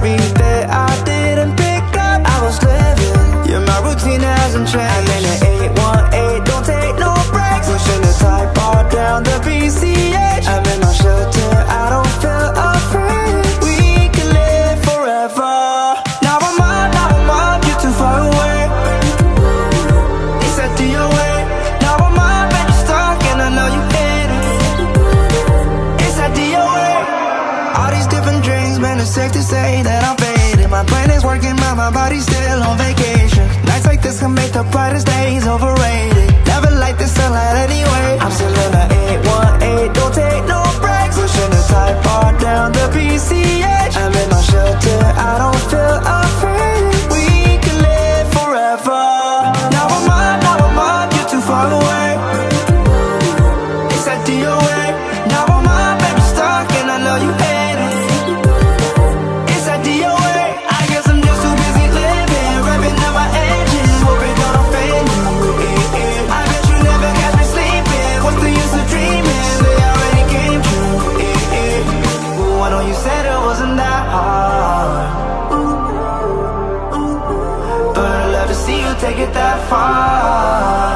every day I safe to say that I'm faded My brain is working, but my body's still on vacation. Nights like this can make the brightest days overrated get that far.